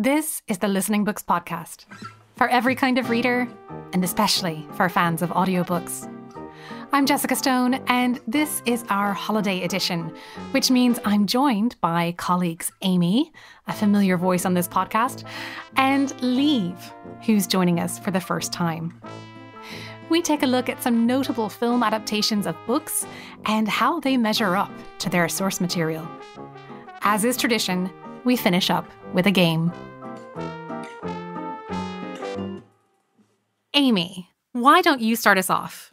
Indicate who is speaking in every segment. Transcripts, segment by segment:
Speaker 1: This is the Listening Books Podcast for every kind of reader, and especially for fans of audiobooks. I'm Jessica Stone, and this is our holiday edition, which means I'm joined by colleagues Amy, a familiar voice on this podcast, and Lieve, who's joining us for the first time. We take a look at some notable film adaptations of books and how they measure up to their source material. As is tradition, we finish up with a game. Amy, why don't you start us off?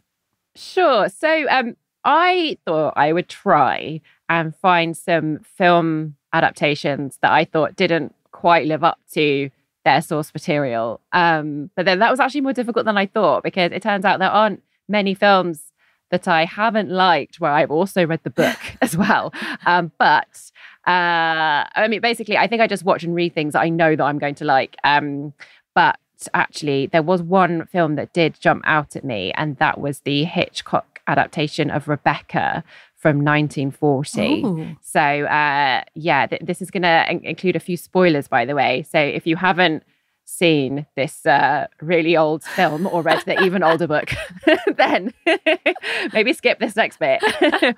Speaker 2: Sure. So um, I thought I would try and find some film adaptations that I thought didn't quite live up to their source material. Um, but then that was actually more difficult than I thought because it turns out there aren't many films that I haven't liked where I've also read the book as well. Um, but uh, I mean, basically, I think I just watch and read things that I know that I'm going to like. Um, but actually, there was one film that did jump out at me, and that was the Hitchcock adaptation of Rebecca from 1940. Ooh. So, uh, yeah, th- this is going to in- include a few spoilers, by the way. So, if you haven't seen this uh, really old film or read the even older book, then maybe skip this next bit.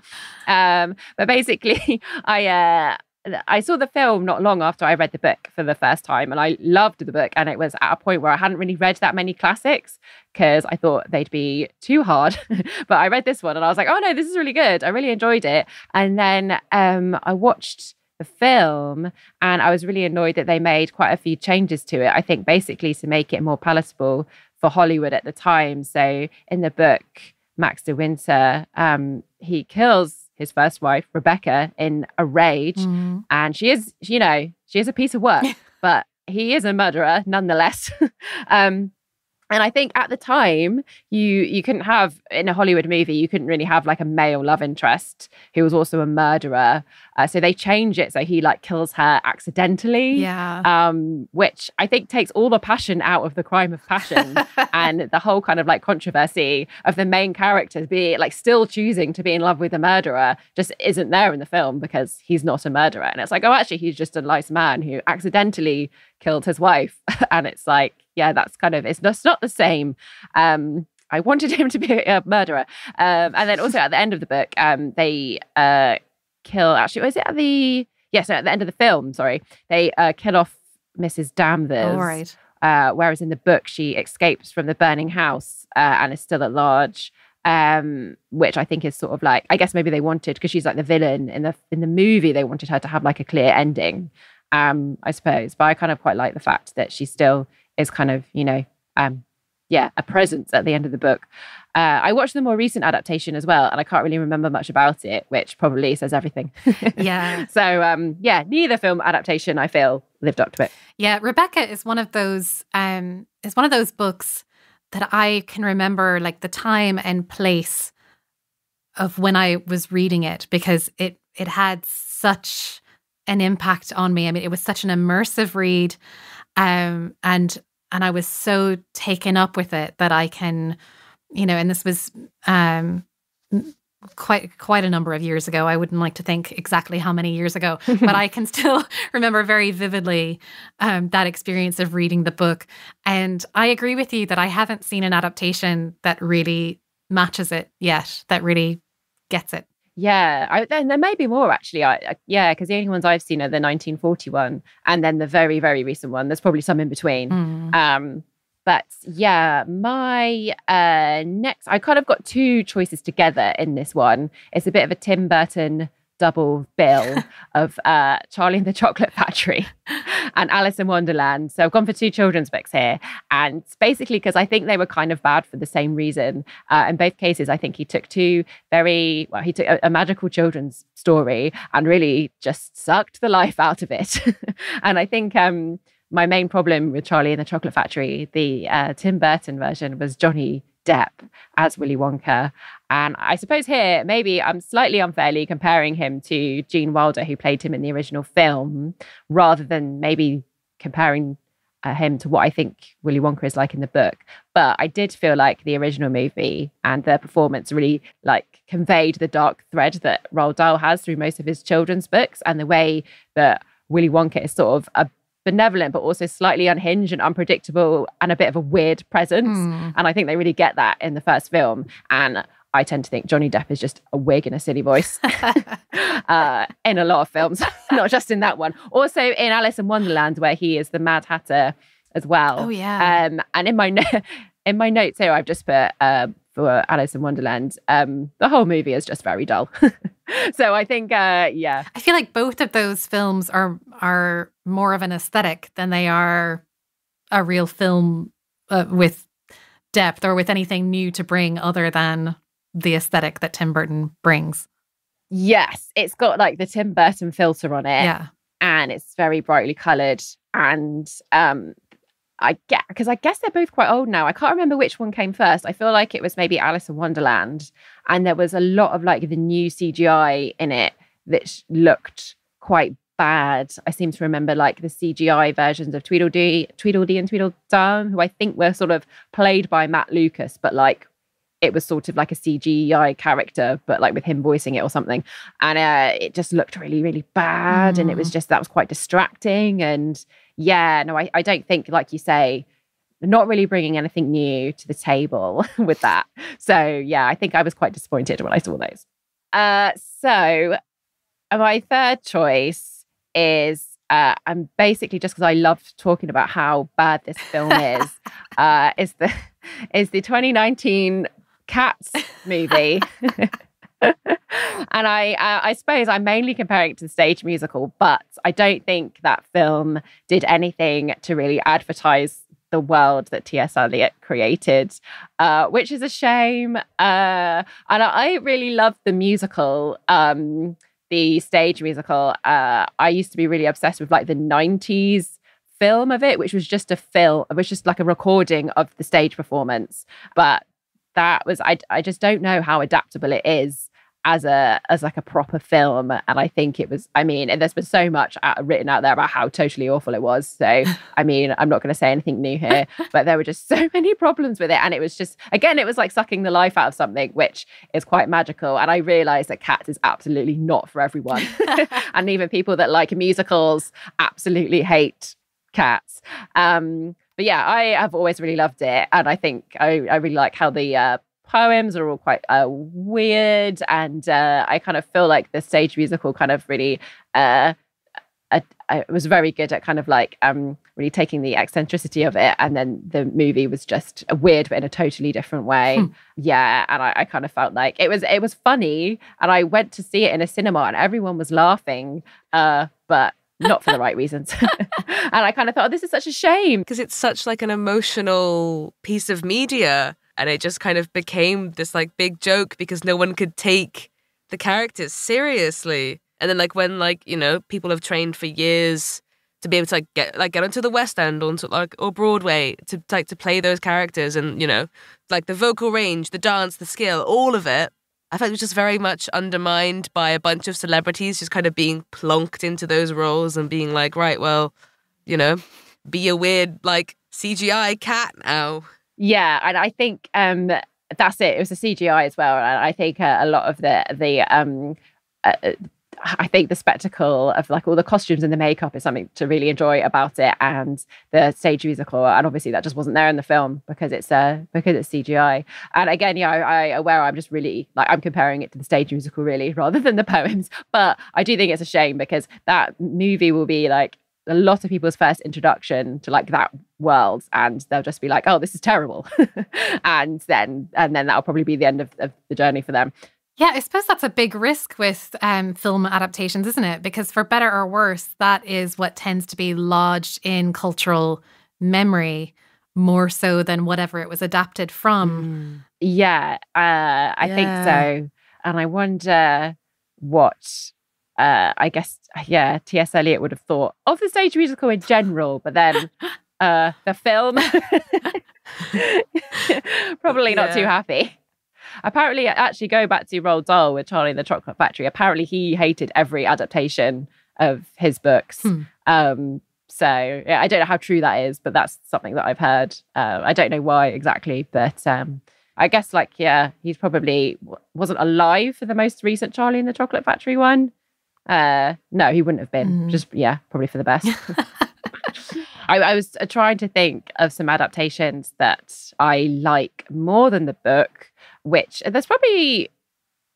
Speaker 2: um, but basically, I uh, I saw the film not long after I read the book for the first time, and I loved the book. And it was at a point where I hadn't really read that many classics because I thought they'd be too hard. but I read this one, and I was like, "Oh no, this is really good. I really enjoyed it." And then um, I watched the film, and I was really annoyed that they made quite a few changes to it. I think basically to make it more palatable for Hollywood at the time. So in the book, Max de Winter, um, he kills his first wife, Rebecca, in a rage. Mm. And she is, you know, she is a piece of work, but he is a murderer nonetheless. um, and I think at the time, you you couldn't have in a Hollywood movie, you couldn't really have like a male love interest who was also a murderer. Uh, so they change it so he like kills her accidentally.
Speaker 1: Yeah.
Speaker 2: Um, which I think takes all the passion out of the crime of passion and the whole kind of like controversy of the main characters be like still choosing to be in love with a murderer just isn't there in the film because he's not a murderer. And it's like, oh, actually, he's just a nice man who accidentally killed his wife. and it's like, yeah, that's kind of it's, it's not the same. Um, I wanted him to be a murderer, um, and then also at the end of the book, um, they uh, kill. Actually, was it at the yes, no, at the end of the film? Sorry, they uh, kill off Mrs. Danvers.
Speaker 1: All right.
Speaker 2: Uh, whereas in the book, she escapes from the burning house uh, and is still at large. Um, which I think is sort of like I guess maybe they wanted because she's like the villain in the in the movie. They wanted her to have like a clear ending, um, I suppose. But I kind of quite like the fact that she's still is kind of, you know, um, yeah, a presence at the end of the book. Uh, I watched the more recent adaptation as well, and I can't really remember much about it, which probably says everything.
Speaker 1: yeah.
Speaker 2: So, um, yeah, neither film adaptation I feel lived up to it.
Speaker 1: Yeah, Rebecca is one of those. Um, is one of those books that I can remember, like the time and place of when I was reading it, because it it had such an impact on me. I mean, it was such an immersive read. Um, and and I was so taken up with it that I can, you know, and this was um quite quite a number of years ago. I wouldn't like to think exactly how many years ago, but I can still remember very vividly um, that experience of reading the book. And I agree with you that I haven't seen an adaptation that really matches it yet. That really gets it.
Speaker 2: Yeah, I, then there may be more actually. I, I yeah, because the only ones I've seen are the 1941 and then the very very recent one. There's probably some in between. Mm. Um, but yeah, my uh, next, I kind of got two choices together in this one. It's a bit of a Tim Burton double bill of uh, Charlie and the Chocolate Factory and Alice in Wonderland. So I've gone for two children's books here. And basically, because I think they were kind of bad for the same reason. Uh, in both cases, I think he took two very, well, he took a, a magical children's story and really just sucked the life out of it. and I think, um, my main problem with Charlie and the Chocolate Factory, the uh, Tim Burton version, was Johnny Depp as Willy Wonka. And I suppose here, maybe I'm slightly unfairly comparing him to Gene Wilder, who played him in the original film, rather than maybe comparing uh, him to what I think Willy Wonka is like in the book. But I did feel like the original movie and the performance really like conveyed the dark thread that Roald Dahl has through most of his children's books and the way that Willy Wonka is sort of a benevolent, but also slightly unhinged and unpredictable and a bit of a weird presence.
Speaker 1: Mm.
Speaker 2: And I think they really get that in the first film. And I tend to think Johnny Depp is just a wig and a silly voice uh, in a lot of films, not just in that one. Also in Alice in Wonderland, where he is the Mad Hatter as well.
Speaker 1: Oh, yeah.
Speaker 2: Um, and in my no- in my notes here, I've just put uh, for Alice in Wonderland. Um, the whole movie is just very dull. so I think, uh, yeah,
Speaker 1: I feel like both of those films are are more of an aesthetic than they are a real film uh, with depth or with anything new to bring other than the aesthetic that Tim Burton brings.
Speaker 2: yes, it's got like the Tim Burton filter on it.
Speaker 1: Yeah.
Speaker 2: and it's very brightly coloured. And um, I get because I guess they're both quite old now. I can't remember which one came first. I feel like it was maybe Alice in Wonderland, and there was a lot of like the new CGI in it that looked quite bad. I seem to remember like the CGI versions of Tweedledee, Tweedledee and Tweedledum, who I think were sort of played by Matt Lucas, but like it was sort of like a CGI character, but like with him voicing it or something. And uh, it just looked really, really bad. And it was just, that was quite distracting. And yeah, no, I, I don't think, like you say, not really bringing anything new to the table with that. So yeah, I think I was quite disappointed when I saw those. Uh, so my third choice is uh, and basically just because I love talking about how bad this film is, uh, is the is the 2019 Cats movie. and I, uh, I suppose I'm mainly comparing it to the stage musical, but I don't think that film did anything to really advertise the world that T.S. Eliot created, uh, which is a shame. Uh, and I really love the musical. Um, the stage musical, uh, I used to be really obsessed with like the 90s film of it, which was just a film, it was just like a recording of the stage performance. But that was, I, I just don't know how adaptable it is as a as like a proper film. And i think it was i mean and there's been so much out, written out there about how totally awful it was. So i mean i'm not going to say anything new here but there were just so many problems with it. And it was just again it was like sucking the life out of something which is quite magical. And i realized that cats is absolutely not for everyone. And even people that like musicals absolutely hate cats. Um but yeah i have always really loved it and i think i, I really like how the uh poems are all quite uh, weird and uh, i kind of feel like the stage musical kind of really uh, I, I was very good at kind of like um, really taking the eccentricity of it and then the movie was just weird but in a totally different way
Speaker 1: Hmm.
Speaker 2: yeah and I, I kind of felt like it was it was funny and i went to see it in a cinema and everyone was laughing uh, but not for the right reasons. And i kind of thought oh, this is such a shame.
Speaker 3: Because it's such like an emotional piece of media and it just kind of became this like big joke because no one could take the characters seriously. And then like when like you know people have trained for years to be able to like get like get onto the west end or onto like or broadway to like to play those characters and you know like the vocal range the dance the skill all of it i felt it was just very much undermined by a bunch of celebrities just kind of being plonked into those roles and being like right well you know be a weird like cgi cat now
Speaker 2: Yeah, and I think um, that's it. It was a CGI as well, and I think uh, a lot of the the um, uh, I think the spectacle of like all the costumes and the makeup is something to really enjoy about it, and the stage musical, and obviously that just wasn't there in the film because it's uh because it's CGI. And again, yeah, I, I aware I'm just really like I'm comparing it to the stage musical really rather than the poems, but I do think it's a shame because that movie will be like a lot of people's first introduction to like that world. And they'll just be like oh this is terrible. And then and then that'll probably be the end of, of the journey for them
Speaker 1: Yeah, I suppose that's a big risk with um, film adaptations, isn't it? Because for better or worse, that is what tends to be lodged in cultural memory more so than whatever it was adapted from.
Speaker 2: yeah uh i think so. And i wonder what uh i guess yeah ts eliot would have thought of the stage musical in general but then uh the film. Probably not too happy apparently actually go back to Roald Dahl with Charlie and the Chocolate Factory. Apparently he hated every adaptation of his books.
Speaker 1: Hmm.
Speaker 2: um so yeah, I don't know how true that is but that's something that I've heard. Uh, I don't know why exactly but um I guess like yeah he's probably w- wasn't alive for the most recent Charlie and the Chocolate Factory one. Uh no he wouldn't have been.
Speaker 1: Mhm.
Speaker 2: just yeah probably for the best. I, I was trying to think of some adaptations that I like more than the book, which there's probably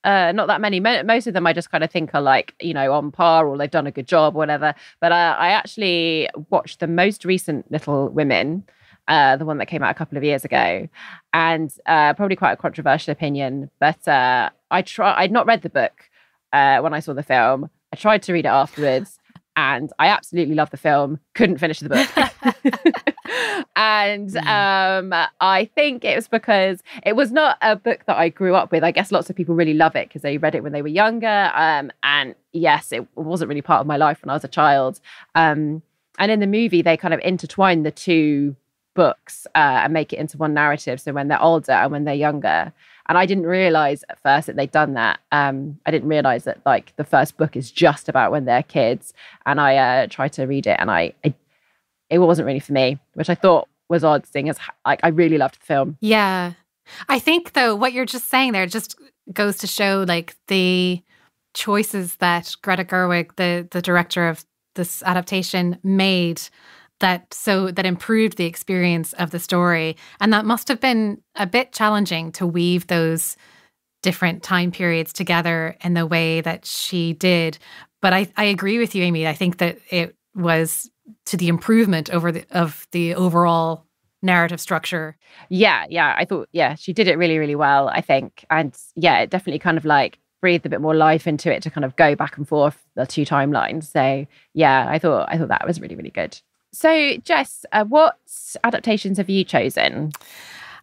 Speaker 2: uh, not that many. Most of them I just kind of think are like, you know, on par or they've done a good job or whatever. But uh, I actually watched the most recent Little Women, uh, the one that came out a couple of years ago, and uh, probably quite a controversial opinion. But uh, I try. I'd not read the book uh, when I saw the film. I tried to read it afterwards and I absolutely love the film. Couldn't finish the book. and hmm. um, I think it was because it was not a book that I grew up with. I guess lots of people really love it because they read it when they were younger. Um, and yes, it wasn't really part of my life when I was a child. Um, and in the movie, they kind of intertwine the two books uh, and make it into one narrative. So when they're older and when they're younger. And I didn't realize at first that they'd done that. Um, I didn't realize that like the first book is just about when they're kids. And I uh, tried to read it, and I, I, it wasn't really for me, which I thought was odd, seeing as like I really loved the film.
Speaker 1: Yeah, I think though what you're just saying there just goes to show like the choices that Greta Gerwig, the the director of this adaptation, made that so that improved the experience of the story. And that must have been a bit challenging to weave those different time periods together in the way that she did. But i, I agree with you amy. I think that it was to the improvement over the of the overall narrative structure.
Speaker 2: Yeah yeah i thought yeah she did it really really well i think. And yeah it definitely kind of like breathed a bit more life into it to kind of go back and forth the two timelines. So yeah i thought i thought that was really really good so, Jess, uh, what adaptations have you chosen?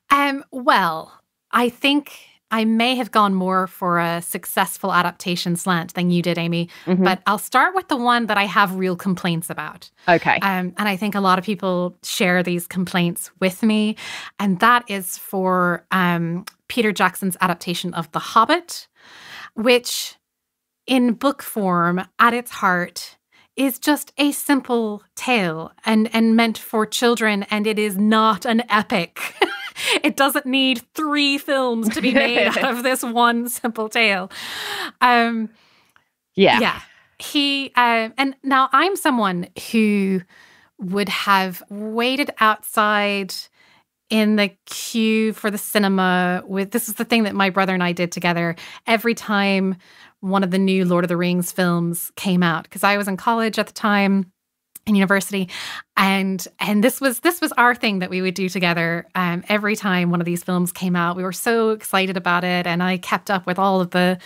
Speaker 1: Um, well, I think I may have gone more for a successful adaptation slant than you did, Amy. Mm-hmm. But I'll start with the one that I have real complaints about.
Speaker 2: Okay.
Speaker 1: Um, and I think a lot of people share these complaints with me. And that is for um, Peter Jackson's adaptation of The Hobbit, which in book form, at its heart, is just a simple tale and and meant for children and it is not an epic. it doesn't need 3 films to be made out of this one simple tale. Um
Speaker 2: yeah.
Speaker 1: Yeah. He uh, and now I'm someone who would have waited outside in the queue for the cinema with this is the thing that my brother and I did together every time one of the new Lord of the Rings films came out because I was in college at the time in university and and this was this was our thing that we would do together um, every time one of these films came out. We were so excited about it and i kept up with all of the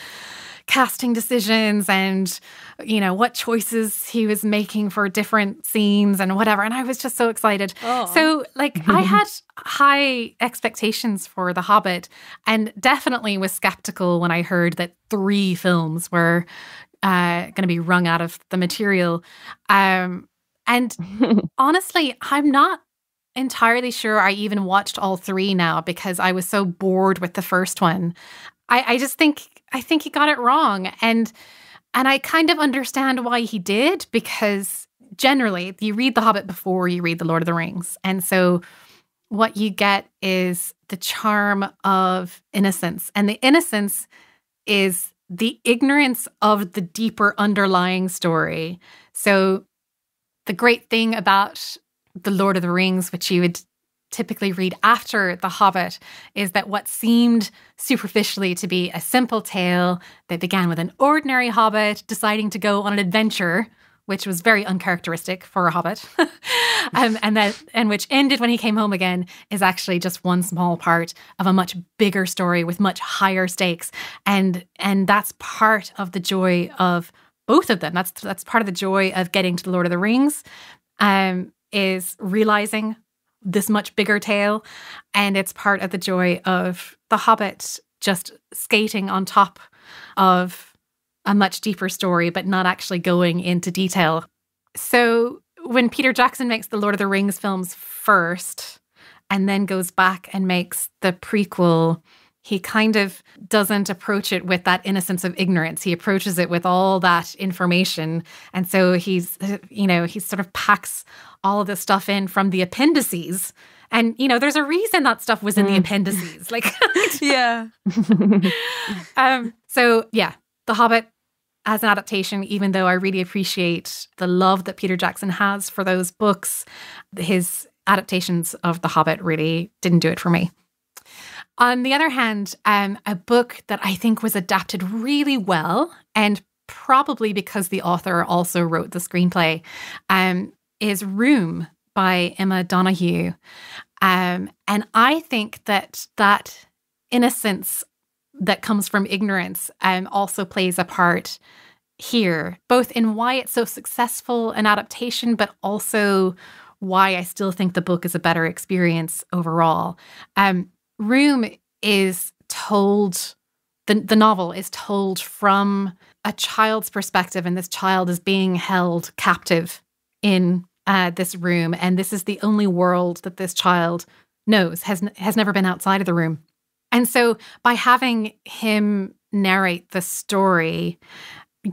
Speaker 1: casting decisions and you know what choices he was making for different scenes and whatever and i was just so excited oh. so like i had high expectations for the hobbit and definitely was skeptical when i heard that three films were uh, going to be wrung out of the material um, and honestly i'm not entirely sure I even watched all three now because I was so bored with the first one. I, I just think I think he got it wrong. And and I kind of understand why he did because generally you read The Hobbit before you read The Lord of the Rings. And so what you get is the charm of innocence. And the innocence is the ignorance of the deeper underlying story. So the great thing about The Lord of the Rings, which you would typically read after The Hobbit is that what seemed superficially to be a simple tale that began with an ordinary hobbit deciding to go on an adventure, which was very uncharacteristic for a hobbit, um, and that and which ended when he came home again, is actually just one small part of a much bigger story with much higher stakes, and and that's part of the joy of both of them. That's that's part of the joy of getting to the Lord of the Rings. Um, is realizing this much bigger tale. And it's part of the joy of The Hobbit just skating on top of a much deeper story, but not actually going into detail. So when Peter Jackson makes the Lord of the Rings films first and then goes back and makes the prequel, he kind of doesn't approach it with that innocence of ignorance. He approaches it with all that information. And so he's, you know, he sort of packs all of this stuff in from the appendices. And, you know, there's a reason that stuff was in mm. the appendices. Like,
Speaker 3: yeah.
Speaker 1: um, so, yeah, The Hobbit, as an adaptation, even though I really appreciate the love that Peter Jackson has for those books, his adaptations of The Hobbit really didn't do it for me. On the other hand, um, a book that I think was adapted really well, and probably because the author also wrote the screenplay, um, is Room by Emma Donoghue. Um, and I think that that innocence that comes from ignorance um, also plays a part here, both in why it's so successful an adaptation, but also why I still think the book is a better experience overall. Um, Room is told, the, the novel is told from a child's perspective, and this child is being held captive in uh, this room. And this is the only world that this child knows, has, has never been outside of the room. And so by having him narrate the story,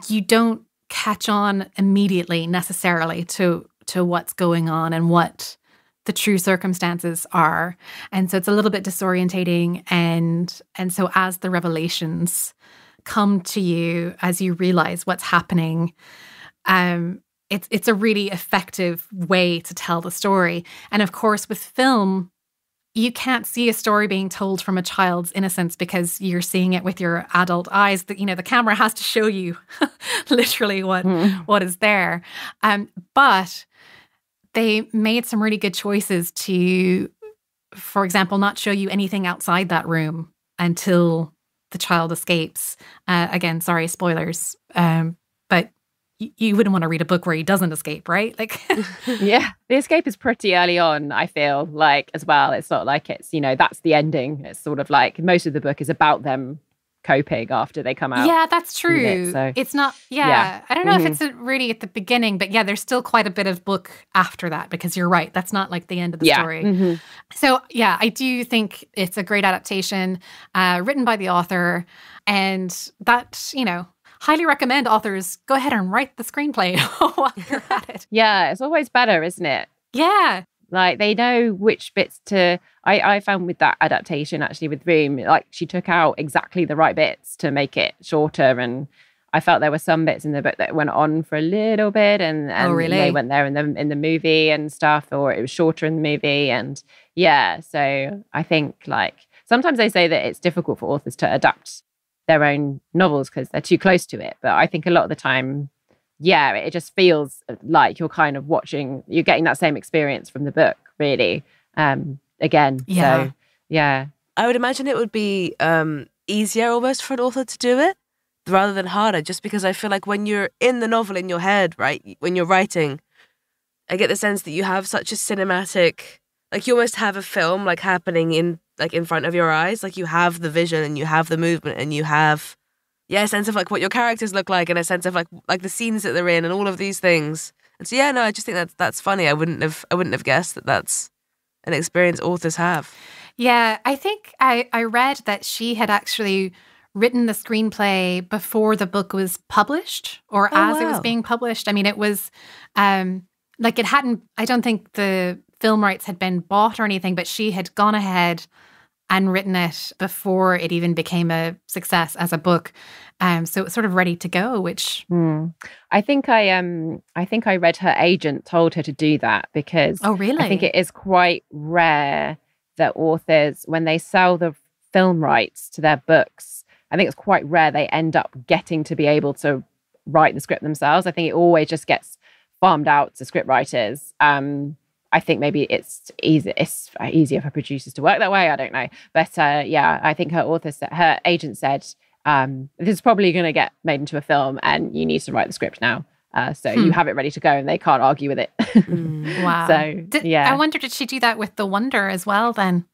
Speaker 1: you don't catch on immediately necessarily to to what's going on and what the true circumstances are. And so it's a little bit disorientating. And and so as the revelations come to you as you realize what's happening um it's it's a really effective way to tell the story. And of course with film you can't see a story being told from a child's innocence because you're seeing it with your adult eyes. That you know the camera has to show you literally what mm. what is there. Um but they made some really good choices to, for example, not show you anything outside that room until the child escapes. Uh, again, sorry, spoilers. Um, but you wouldn't want to read a book where he doesn't escape, right? Like,
Speaker 2: yeah, the escape is pretty early on. I feel like as well. It's not like it's you know that's the ending. It's sort of like most of the book is about them coping after they come out.
Speaker 1: Yeah, that's true. It, so. It's not, yeah, yeah. I don't know mm-hmm. if it's really at the beginning, but yeah, there's still quite a bit of book after that because you're right. That's not like the end of the yeah. story. Mm-hmm. So, yeah, I do think it's a great adaptation uh, written by the author. And that, you know, highly recommend authors go ahead and write the screenplay while you're at it.
Speaker 2: Yeah, it's always better, isn't it?
Speaker 1: Yeah.
Speaker 2: Like they know which bits to. I, I found with that adaptation actually with Room, like she took out exactly the right bits to make it shorter, and I felt there were some bits in the book that went on for a little bit, and, oh, and
Speaker 1: oh, really?
Speaker 2: they went there in the in the movie and stuff, or it was shorter in the movie, and yeah. So I think like sometimes they say that it's difficult for authors to adapt their own novels because they're too close to it, but I think a lot of the time yeah, it just feels like you're kind of watching, you're getting that same experience from the book, really. Um, again, yeah, so, yeah.
Speaker 3: I would imagine it would be um, easier almost for an author to do it rather than harder, just because I feel like when you're in the novel in your head, right, when you're writing, I get the sense that you have such a cinematic, like you almost have a film like happening in like in front of your eyes, like you have the vision and you have the movement and you have yeah, a sense of like what your characters look like and a sense of like like the scenes that they're in and all of these things. And so yeah, no, I just think that's that's funny. I wouldn't have I wouldn't have guessed that that's an experience authors have.
Speaker 1: Yeah, I think I I read that she had actually written the screenplay before the book was published or oh, as wow. it was being published. I mean, it was um like it hadn't I don't think the film rights had been bought or anything, but she had gone ahead and written it before it even became a success as a book. Um, so it's sort of ready to go. Which
Speaker 2: mm. I think I um I think I read her agent told her to do that because
Speaker 1: oh really
Speaker 2: I think it is quite rare that authors when they sell the film rights to their books I think it's quite rare they end up getting to be able to write the script themselves. I think it always just gets farmed out to script writers. Um, I think maybe it's easy, it's easier for producers to work that way. I don't know, but uh, yeah, I think her author, said, her agent said, um, "This is probably going to get made into a film, and you need to write the script now." Uh, so hmm. you have it ready to go, and they can't argue with it.
Speaker 1: mm, wow.
Speaker 2: So
Speaker 1: did,
Speaker 2: yeah,
Speaker 1: I wonder did she do that with the Wonder as well? Then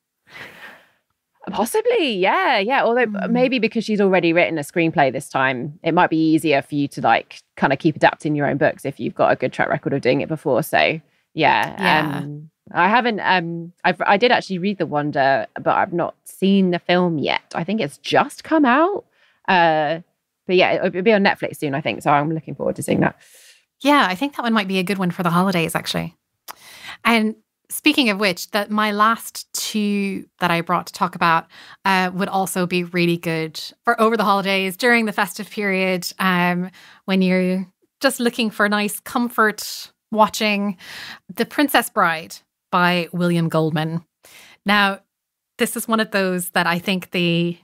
Speaker 2: Possibly, yeah, yeah. Although mm. maybe because she's already written a screenplay this time, it might be easier for you to like kind of keep adapting your own books if you've got a good track record of doing it before. So yeah.
Speaker 1: Yeah.
Speaker 2: Um, I haven't. Um, I've, I did actually read The Wonder, but I've not seen the film yet. I think it's just come out. Uh, but yeah, it'll, it'll be on Netflix soon, I think. So I'm looking forward to seeing that.
Speaker 1: Yeah, I think that one might be a good one for the holidays, actually. And speaking of which, that my last two that I brought to talk about uh, would also be really good for over the holidays during the festive period um, when you're just looking for nice comfort watching The Princess Bride by William Goldman. Now, this is one of those that I think the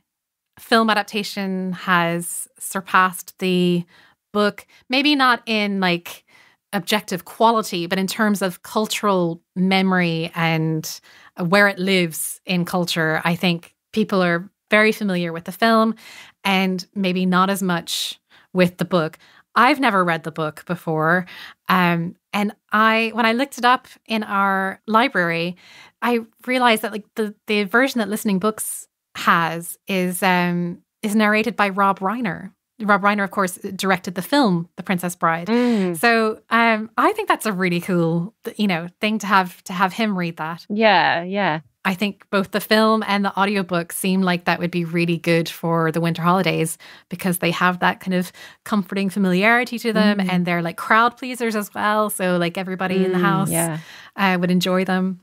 Speaker 1: film adaptation has surpassed the book, maybe not in like objective quality, but in terms of cultural memory and where it lives in culture, I think people are very familiar with the film and maybe not as much with the book. I've never read the book before. Um, and I when I looked it up in our library, I realized that like the the version that Listening Books has is um is narrated by Rob Reiner. Rob Reiner, of course, directed the film The Princess Bride.
Speaker 2: Mm.
Speaker 1: So um, I think that's a really cool, you know, thing to have to have him read that.
Speaker 2: Yeah, yeah.
Speaker 1: I think both the film and the audiobook seem like that would be really good for the winter holidays because they have that kind of comforting familiarity to them
Speaker 2: Mm.
Speaker 1: and they're like crowd pleasers as well. So like everybody in the
Speaker 2: Mm,
Speaker 1: house
Speaker 2: Yeah.
Speaker 1: uh, would enjoy them.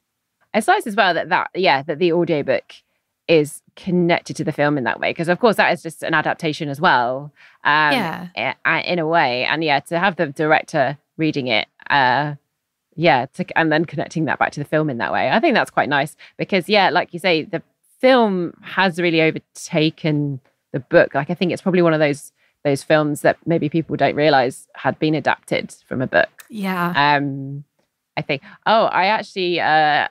Speaker 2: It's nice as well that that yeah that the audiobook is connected to the film in that way because of course that is just an adaptation as well. Um,
Speaker 1: Yeah.
Speaker 2: in a way, and yeah, to have the director reading it, uh, yeah, to, and then connecting that back to the film in that way, I think that's quite nice because yeah, like you say, the film has really overtaken the book. Like I think it's probably one of those those films that maybe people don't realize had been adapted from a book.
Speaker 1: Yeah.
Speaker 2: Um, I think. Oh, I actually uh,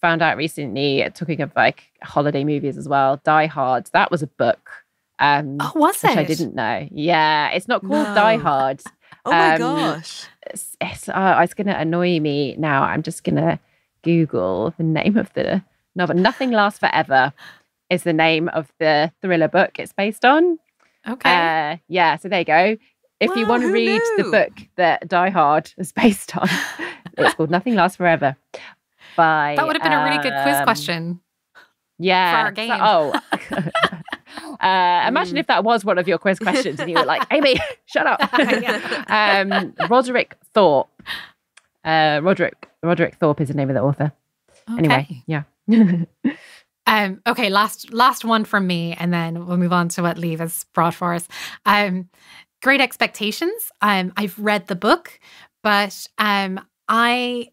Speaker 2: found out recently, talking of like holiday movies as well. Die Hard. That was a book. Um,
Speaker 1: oh, was
Speaker 2: which
Speaker 1: it?
Speaker 2: I didn't know. Yeah, it's not called Die Hard.
Speaker 3: Oh my
Speaker 2: Um,
Speaker 3: gosh.
Speaker 2: It's, it's, uh, it's going to annoy me now. I'm just going to Google the name of the novel. Nothing Lasts Forever is the name of the thriller book it's based on.
Speaker 1: Okay.
Speaker 2: Uh, yeah, so there you go. If you want to read the book that Die Hard is based on, it's called Nothing Lasts Forever. By
Speaker 1: that would have been a really good quiz
Speaker 2: um,
Speaker 1: question.
Speaker 2: Yeah.
Speaker 1: our
Speaker 2: so- oh. uh, imagine
Speaker 3: Mm.
Speaker 2: if that was one of your quiz questions and you were like, Amy, shut up. um, Roderick Thorpe. Uh, Roderick Roderick Thorpe is the name of the author. Anyway, yeah.
Speaker 1: Um, okay, last last one from me, and then we'll move on to what Lee has brought for us. Um, Great Expectations. Um, I've read the book, but um, I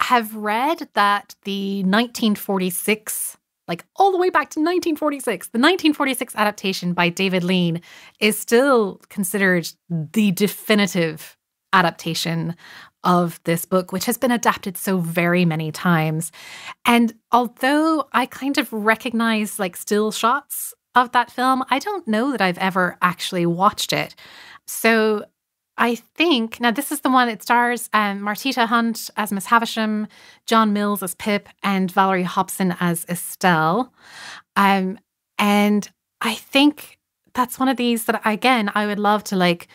Speaker 1: have read that the 1946, like all the way back to 1946, the 1946 adaptation by David Lean is still considered the definitive adaptation of this book, which has been adapted so very many times. And although I kind of recognize like still shots of that film, I don't know that I've ever actually watched it. So I think now this is the one that stars um, Martita Hunt as Miss Havisham, John Mills as Pip, and Valerie Hobson as Estelle. Um, and I think that's one of these that again I would love to like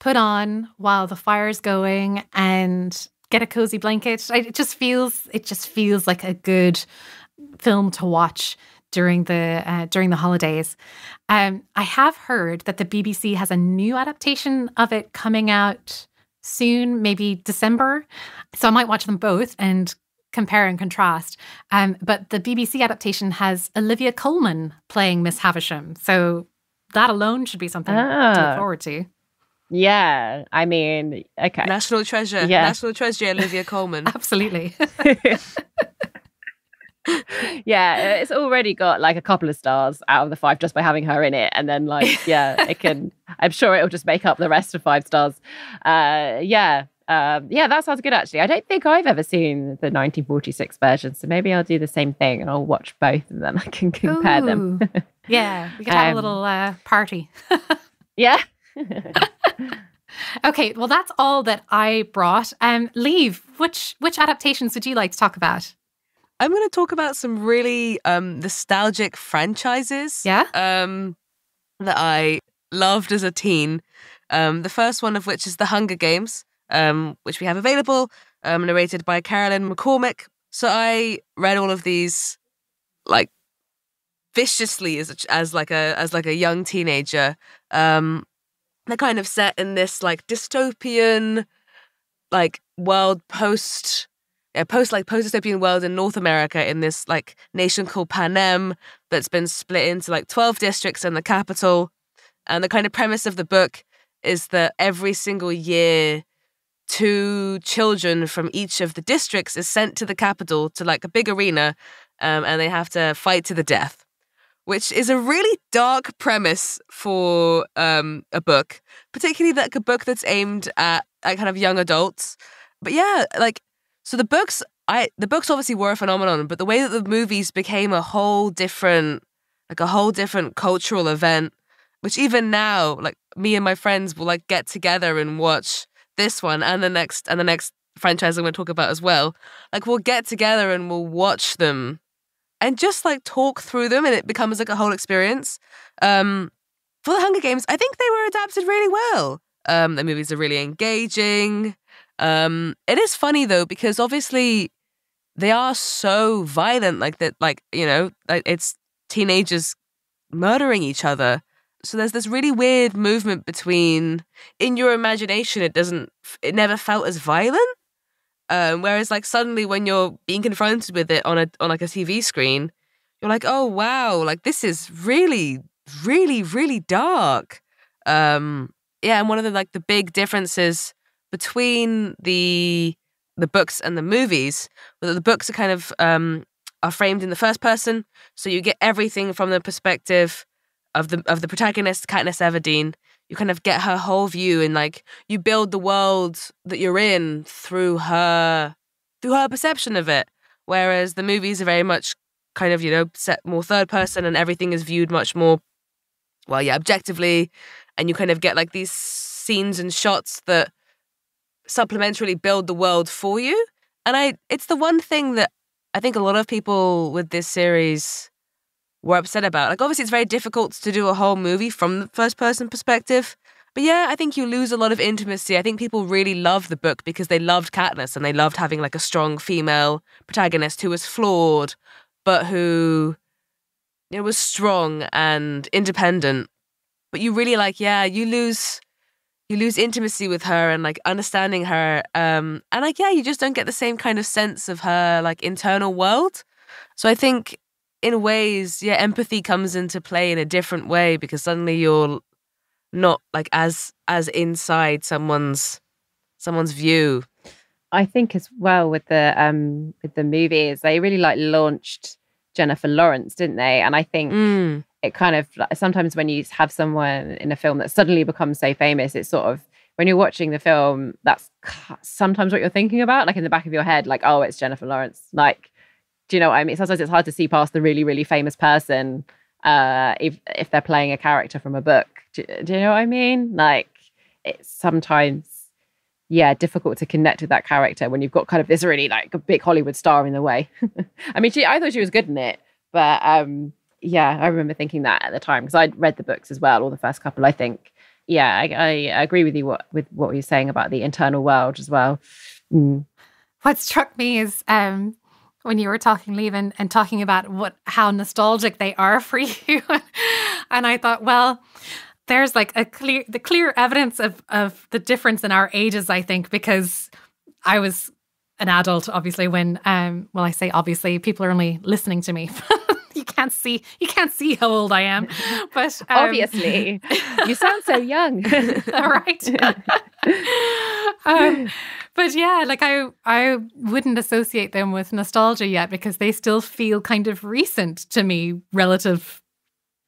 Speaker 1: put on while the fire's going and get a cozy blanket. I, it just feels it just feels like a good film to watch during the uh, during the holidays. Um, I have heard that the BBC has a new adaptation of it coming out soon, maybe December. So I might watch them both and compare and contrast. Um, but the BBC adaptation has Olivia Colman playing Miss Havisham, so that alone should be something to
Speaker 2: Ah.
Speaker 1: look forward to.
Speaker 2: Yeah. I mean, okay.
Speaker 3: National treasure.
Speaker 2: Yeah.
Speaker 3: National treasure, Olivia Colman.
Speaker 1: Absolutely.
Speaker 2: yeah, it's already got like a couple of stars out of the five just by having her in it. And then, like, yeah, it can, I'm sure it'll just make up the rest of five stars. Uh, yeah. Um, yeah, that sounds good actually. I don't think I've ever seen the 1946 version, so maybe I'll do the same thing and I'll watch both and then I can compare them.
Speaker 1: Yeah, we could have a
Speaker 2: Um,
Speaker 1: little uh, party.
Speaker 2: Yeah.
Speaker 1: Okay, well that's all that I brought. Um, Lieve. Which which adaptations would you like to talk about?
Speaker 3: I'm going to talk about some really um, nostalgic franchises.
Speaker 1: Yeah?
Speaker 3: Um, that I loved as a teen. Um, the first one of which is The Hunger Games, um, which we have available, um, narrated by Carolyn McCormick. So I read all of these, like, viciously as a, as like a as like a young teenager. Um, they're kind of set in this like dystopian, like world post a post like post dystopian world in North America in this like nation called Panem that's been split into like 12 districts and the capital. And the kind of premise of the book is that every single year, two children from each of the districts is sent to the capital to like a big arena um, and they have to fight to the death, which is a really dark premise for um, a book, particularly like a book that's aimed at, at kind of young adults. But yeah, like so the books I the books obviously were a phenomenon, but the way that the movies became a whole different like a whole different cultural event, which even now, like me and my friends will like get together and watch this one and the next and the next franchise I'm going to talk about as well. Like we'll get together and we'll watch them and just like talk through them and it becomes like a whole experience. Um for the Hunger Games, I think they were adapted really well. Um the movies are really engaging. Um it is funny though because obviously they are so violent like that like you know like it's teenagers murdering each other. So there's this really weird movement between in your imagination it doesn't it never felt as violent. Um, whereas like suddenly when you're being confronted with it on a on like a tv screen you're like oh wow like this is really really really dark. Um yeah and one of the like the big differences between the the books and the movies the books are kind of um are framed in the first person so you get everything from the perspective of the of the protagonist, Katniss Everdeen. You kind of get her whole view and like you build the world that you're in through her through her perception of it. Whereas the movies are very much kind of, you know, set more third person and everything is viewed much more well, yeah, objectively. And you kind of get like these scenes and shots that supplementarily build the world for you. And I it's the one thing that I think a lot of people with this series were upset about. Like, obviously, it's very difficult to do a whole movie from the first person perspective. But yeah, I think you lose a lot of intimacy. I think people really love the book because they loved Katniss and they loved having like a strong female protagonist who was flawed, but who you know, was strong and independent. But you really like, yeah, you lose you lose intimacy with her and like understanding her. Um, and like, yeah, you just don't get the same kind of sense of her like internal world. So I think in ways, yeah, empathy comes into play in a different way because suddenly you're not like as as inside someone's someone's view.
Speaker 2: I think as well with the um with the movies, they really like launched Jennifer Lawrence, didn't they? And I think mm. It kind of sometimes when you have someone in a film that suddenly becomes so famous, it's sort of when you're watching the film, that's sometimes what you're thinking about, like in the back of your head, like, oh, it's Jennifer Lawrence. Like do you know what I mean? Sometimes it's hard to see past the really, really famous person uh, if if they're playing a character from a book. Do, do you know what I mean? Like it's sometimes yeah difficult to connect with that character when you've got kind of this really like a big Hollywood star in the way. I mean, she I thought she was good in it, but um, yeah, I remember thinking that at the time because I'd read the books as well, or the first couple. I think yeah, I, I agree with you what with what you're saying about the internal world as well. Mm.
Speaker 1: What struck me is um, when you were talking, Liv, and, and talking about what how nostalgic they are for you. and I thought, well, there's like a clear the clear evidence of of the difference in our ages, I think, because I was an adult, obviously, when um well I say obviously, people are only listening to me. you can't see you can't see how old I am. But
Speaker 2: um, obviously. you sound so young.
Speaker 1: all right. um, but yeah, like I I wouldn't associate them with nostalgia yet because they still feel kind of recent to me relative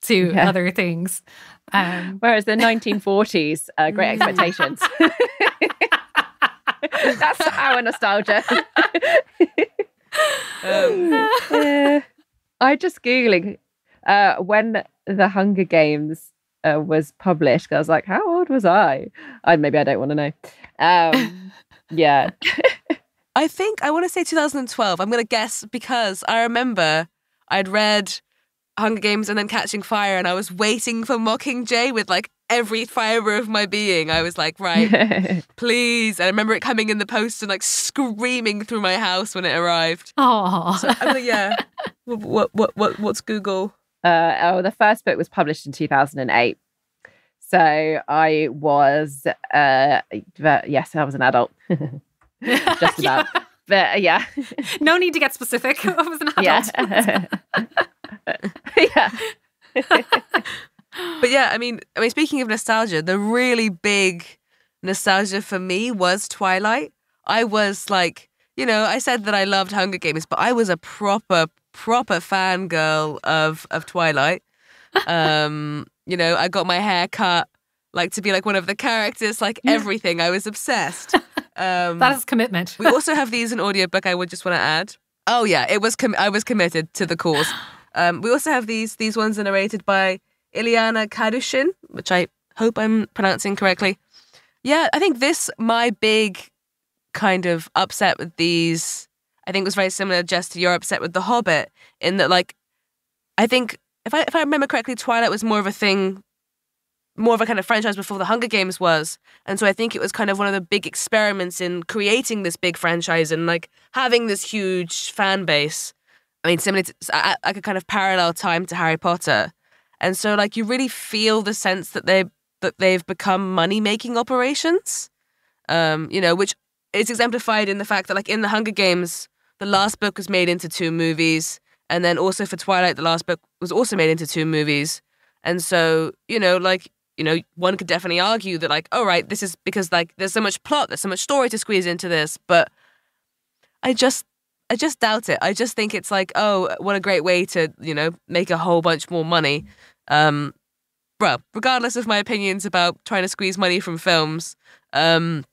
Speaker 1: to yeah. other things.
Speaker 2: Um, Whereas the 1940s, uh, Great Expectations. That's our nostalgia. um, uh, I just googling uh, when the Hunger Games uh, was published. I was like, how old was I? I maybe I don't want to know. Um, yeah.
Speaker 3: I think I want to say 2012. I'm going to guess because I remember I'd read Hunger Games and then Catching Fire, and I was waiting for Mockingjay with like every fiber of my being. I was like, right, please. And I remember it coming in the post and like screaming through my house when it arrived.
Speaker 1: Oh,
Speaker 3: so, I mean, yeah. what, what, what, what's Google?
Speaker 2: Uh, oh, the first book was published in 2008. So I was, uh, yes, I was an adult. Just about. but uh, yeah,
Speaker 1: no need to get specific. I was an adult.
Speaker 2: yeah, yeah.
Speaker 3: But yeah, I mean, I mean, speaking of nostalgia, the really big nostalgia for me was Twilight. I was like, you know, I said that I loved Hunger Games, but I was a proper, proper fangirl of of Twilight. Um, you know, I got my hair cut like to be like one of the characters, like everything. I was obsessed. Um,
Speaker 1: that is commitment.
Speaker 3: we also have these in audiobook. I would just want to add. Oh yeah, it was. Com- I was committed to the cause. Um, we also have these these ones are narrated by Ileana Kadushin, which I hope I'm pronouncing correctly. Yeah, I think this my big kind of upset with these. I think was very similar, just to your upset with The Hobbit, in that like, I think if I if I remember correctly, Twilight was more of a thing, more of a kind of franchise before The Hunger Games was, and so I think it was kind of one of the big experiments in creating this big franchise and like having this huge fan base. I mean, similar to like a kind of parallel time to Harry Potter, and so like you really feel the sense that they that they've become money making operations. Um, you know, which is exemplified in the fact that like in the Hunger Games, the last book was made into two movies, and then also for Twilight, the last book was also made into two movies. And so, you know, like, you know, one could definitely argue that, like, oh, right, this is because, like, there's so much plot, there's so much story to squeeze into this. But I just I just doubt it. I just think it's like, oh, what a great way to, you know, make a whole bunch more money. Um, well, regardless of my opinions about trying to squeeze money from films, um,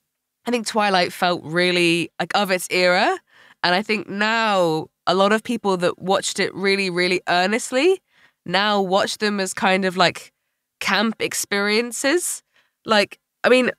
Speaker 3: I think Twilight felt really like of its era. And I think now a lot of people that watched it really, really earnestly now watch them as kind of like camp experiences. Like, I mean,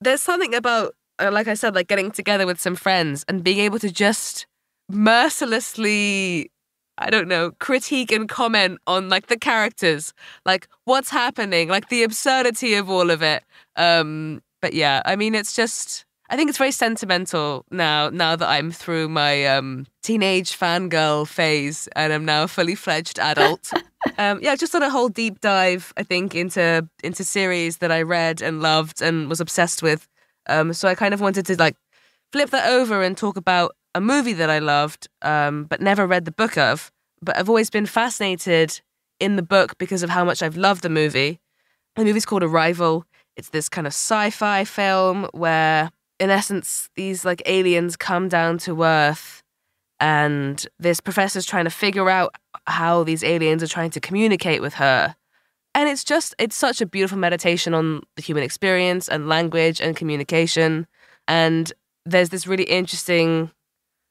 Speaker 3: there's something about like I said, like getting together with some friends and being able to just mercilessly, I don't know, critique and comment on like the characters, like what's happening, like the absurdity of all of it. Um, but yeah, I mean, it's just. I think it's very sentimental now. Now that I'm through my um, teenage fangirl phase and I'm now a fully fledged adult. um, yeah, just on a whole deep dive. I think into into series that I read and loved and was obsessed with. Um, so I kind of wanted to like flip that over and talk about a movie that I loved, um, but never read the book of. But I've always been fascinated in the book because of how much I've loved the movie. The movie's called Arrival. It's this kind of sci-fi film where, in essence, these like aliens come down to Earth, and this professor's trying to figure out how these aliens are trying to communicate with her and it's just it's such a beautiful meditation on the human experience and language and communication. And there's this really interesting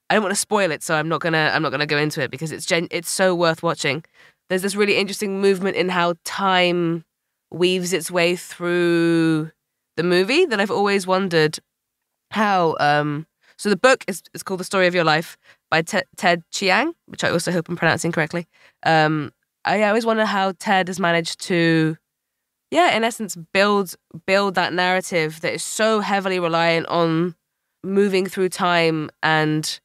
Speaker 3: i don't want to spoil it so i'm not gonna i'm not gonna go into it because it's gen- it's so worth watching. There's this really interesting movement in how time weaves its way through the movie that i've always wondered how um so the book is, is called the story of your life by Ted, Ted Chiang which i also hope i'm pronouncing correctly. Um I always wonder how Ted has managed to, yeah, in essence, build build that narrative that is so heavily reliant on moving through time and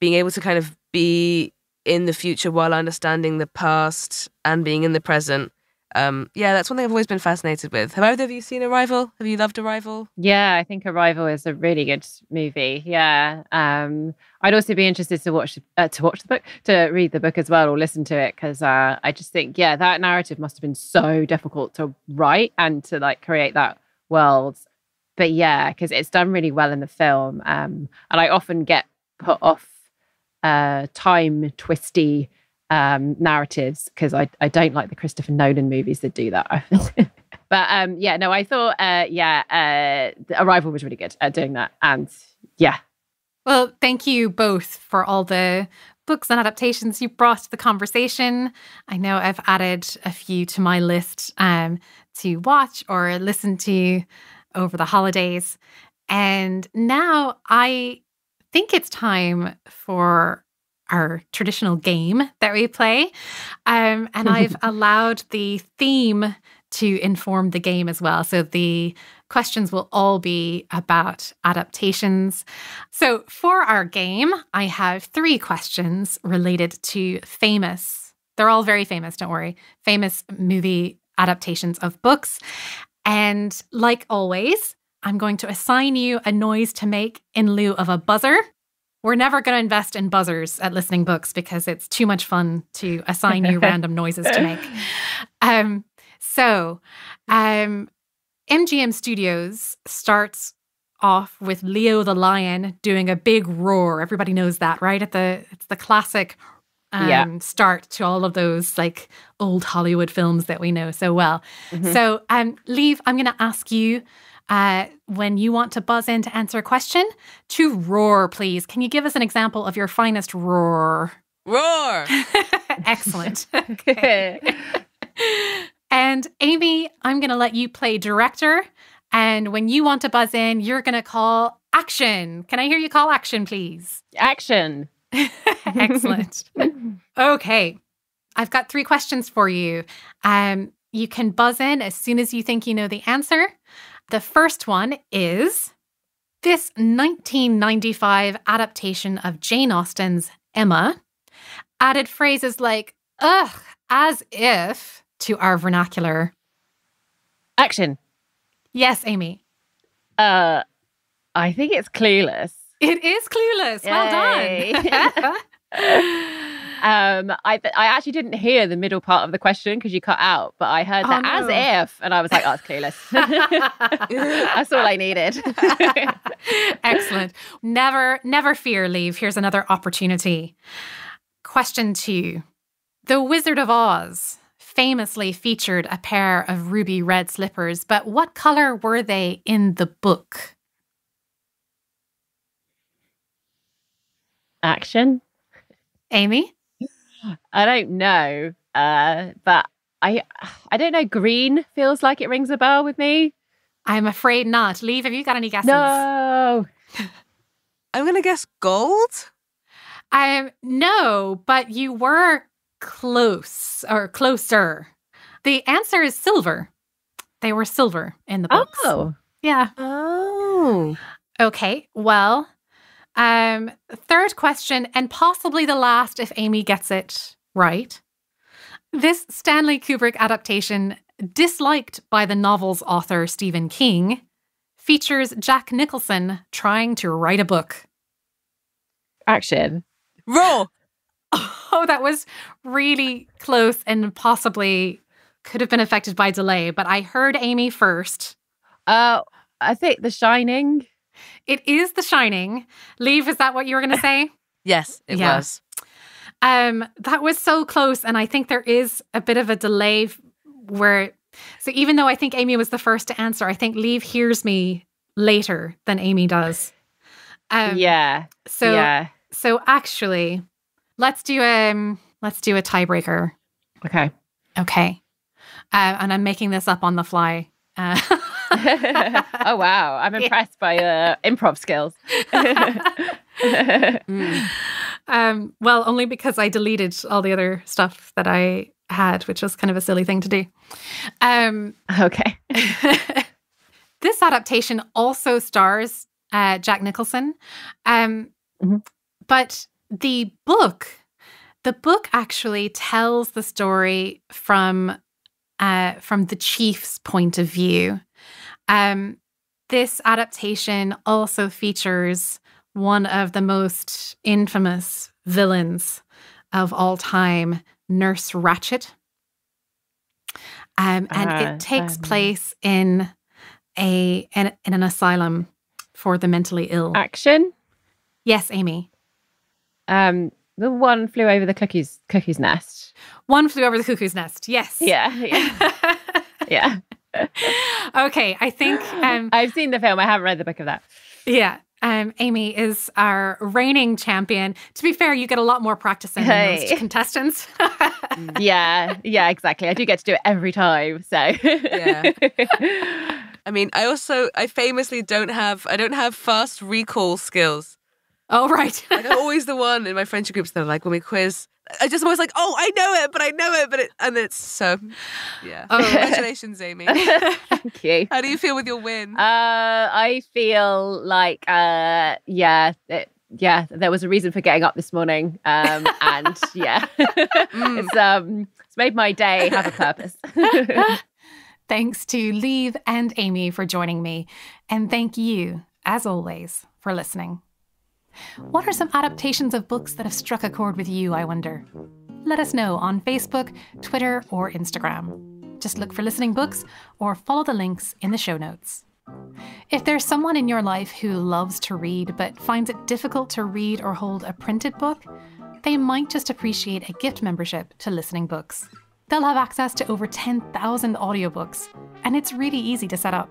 Speaker 3: being able to kind of be in the future while understanding the past and being in the present um, yeah, that's one thing I've always been fascinated with. Have either of you seen Arrival? Have you loved Arrival?
Speaker 2: Yeah, I think Arrival is a really good movie. Yeah, um, I'd also be interested to watch uh, to watch the book, to read the book as well, or listen to it because uh, I just think yeah, that narrative must have been so difficult to write and to like create that world. But yeah, because it's done really well in the film, um, and I often get put off uh, time twisty um, narratives because I, I don't like the Christopher Nolan movies that do that. but um, yeah, no, I thought uh, yeah, uh, Arrival was really good at doing that, and yeah.
Speaker 1: Well, thank you both for all the books and adaptations you brought to the conversation. I know I've added a few to my list um, to watch or listen to over the holidays. And now I think it's time for our traditional game that we play. Um, and I've allowed the theme to inform the game as well. So the questions will all be about adaptations. So for our game, I have three questions related to famous, they're all very famous, don't worry, famous movie adaptations of books. And like always, I'm going to assign you a noise to make in lieu of a buzzer. We're never going to invest in buzzers at listening books because it's too much fun to assign you random noises to make. Um, so, um, MGM Studios starts off with Leo the lion doing a big roar. Everybody knows that, right? At the it's the classic um, yeah. start to all of those like old Hollywood films that we know so well. Mm-hmm. So, um, Liv, I'm going to ask you uh, when you want to buzz in to answer a question to roar, please. Can you give us an example of your finest roar?
Speaker 3: Roar!
Speaker 1: Excellent. and Amy, I'm going to let you play director. And when you want to buzz in, you're going to call action. Can I hear you call action, please?
Speaker 2: Action.
Speaker 1: Excellent. okay. I've got three questions for you. Um, you can buzz in as soon as you think you know the answer. The first one is this 1995 adaptation of Jane Austen's Emma added phrases like, ugh, as if to our vernacular.
Speaker 2: Action.
Speaker 1: Yes, Amy.
Speaker 2: Uh, I think it's clueless.
Speaker 1: It is clueless. Yay. Well done.
Speaker 2: um, I I actually didn't hear the middle part of the question because you cut out, but I heard oh, that no. as if, and I was like, "Oh, it's clueless." That's all I needed.
Speaker 1: Excellent. Never, never fear. Lieve. Here's another opportunity. Question two: The Wizard of Oz famously featured a pair of ruby red slippers, but what color were they in the book?
Speaker 2: Action.
Speaker 1: Amy?
Speaker 2: I don't know. Uh, but I I don't know. Green feels like it rings a bell with me.
Speaker 1: I'm afraid not. Liv, have you got any guesses?
Speaker 2: No.
Speaker 3: I'm gonna guess gold.
Speaker 1: Um, no, but you were close or closer. The answer is silver. They were silver in the books.
Speaker 2: Oh.
Speaker 1: Yeah.
Speaker 3: Oh.
Speaker 1: Okay. Well, um, third question, and possibly the last if Amy gets it right. This Stanley Kubrick adaptation, disliked by the novel's author Stephen King, features Jack Nicholson trying to write a book.
Speaker 2: Action.
Speaker 3: Roll.
Speaker 1: Oh, that was really close and possibly could have been affected by delay, but I heard Amy first.
Speaker 2: Uh, I think The Shining.
Speaker 1: It is The Shining. Lieve, is that what you were going to say?
Speaker 3: yes, it yeah. was.
Speaker 1: Um, that was so close, and I think there is a bit of a delay where. So even though I think Amy was the first to answer, I think Lieve hears me later than Amy does.
Speaker 2: Um, yeah.
Speaker 1: So
Speaker 2: yeah.
Speaker 1: So actually, let's do a um, let's do a tiebreaker.
Speaker 2: Okay.
Speaker 1: Okay. Uh, and I'm making this up on the fly. Uh,
Speaker 2: oh wow, I'm impressed by uh, improv skills.
Speaker 1: mm. um, well, only because I deleted all the other stuff that I had, which was kind of a silly thing to do. Um,
Speaker 2: okay.
Speaker 1: this adaptation also stars uh, Jack Nicholson, um, mm-hmm. but the book, the book actually tells the story from uh, from the chief's point of view. Um, this adaptation also features one of the most infamous villains of all time, Nurse Ratched. Um, and uh, it takes um, place in a in, in an asylum for the mentally ill.
Speaker 2: Action.
Speaker 1: Yes, Amy.
Speaker 2: Um, the one flew over the cuckoo's cuckoo's nest.
Speaker 1: One flew over the cuckoo's nest. Yes.
Speaker 2: Yeah. Yeah. yeah.
Speaker 1: okay, I think um,
Speaker 2: I've seen the film. I haven't read the book of that.
Speaker 1: Yeah. Um, Amy is our reigning champion. To be fair, you get a lot more practice than hey. most contestants.
Speaker 2: yeah, yeah, exactly. I do get to do it every time. So yeah.
Speaker 3: I mean, I also I famously don't have I don't have fast recall skills.
Speaker 1: Oh right.
Speaker 3: like, I'm always the one in my friendship groups that are like when we quiz I just always like, oh, I know it, but I know it, but it, and it's so, yeah. Oh, congratulations, Amy.
Speaker 2: Thank you.
Speaker 3: How do you feel with your win?
Speaker 2: Uh, I feel like, uh, yeah, it, yeah, there was a reason for getting up this morning, um, and yeah, mm. it's um, it's made my day have a purpose.
Speaker 1: Thanks to Lieve and Amy for joining me, and thank you, as always, for listening. What are some adaptations of books that have struck a chord with you, I wonder? Let us know on Facebook, Twitter, or Instagram. Just look for Listening Books or follow the links in the show notes. If there's someone in your life who loves to read but finds it difficult to read or hold a printed book, they might just appreciate a gift membership to Listening Books. They'll have access to over 10,000 audiobooks, and it's really easy to set up.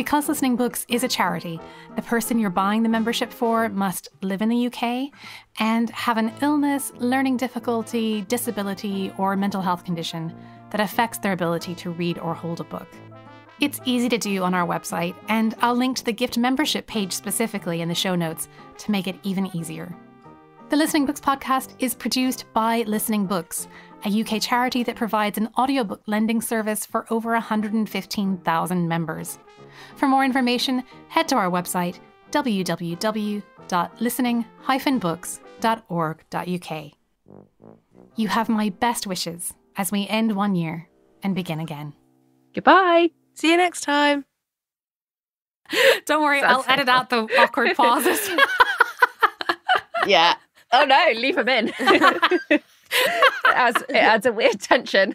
Speaker 1: Because Listening Books is a charity, the person you're buying the membership for must live in the UK and have an illness, learning difficulty, disability, or mental health condition that affects their ability to read or hold a book. It's easy to do on our website, and I'll link to the gift membership page specifically in the show notes to make it even easier. The Listening Books podcast is produced by Listening Books, a UK charity that provides an audiobook lending service for over 115,000 members. For more information, head to our website www.listening-books.org.uk. You have my best wishes as we end one year and begin again.
Speaker 2: Goodbye.
Speaker 3: See you next time.
Speaker 1: Don't worry, I'll edit out the awkward pauses.
Speaker 2: yeah. Oh no, leave them in. it, adds, it adds a weird tension.